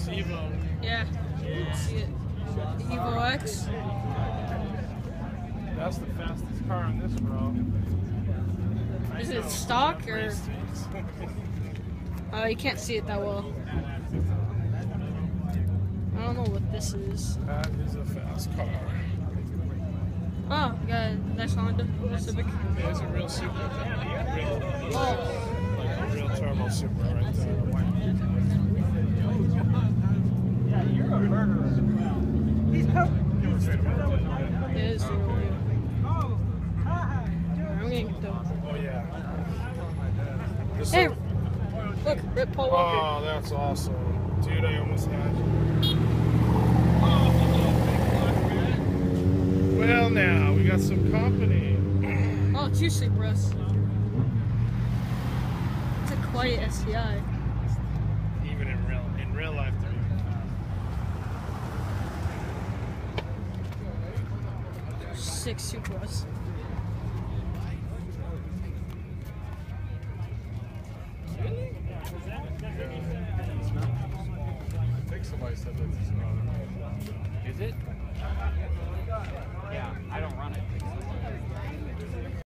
It's Evo. Yeah. See it. Evo X. That's the fastest car on this row. Is it stock or? Oh, uh, you can't see it that well. I don't know what this is. That is a fast car. Oh, yeah, that's Honda Civic. Yeah, it's a real Supra. Like. Oh. Like a real turbo Supra right there it is really. I'm gonna get the. Oh yeah. This Hey, look, Rip Paul Walker. Oh, that's awesome. Dude, I almost had you. Well, now we got some company. Oh, it's you, Sleep Russ. It's a quiet STI. Six Super Russ. I think somebody said that this is not. Is it? Yeah, I don't run it.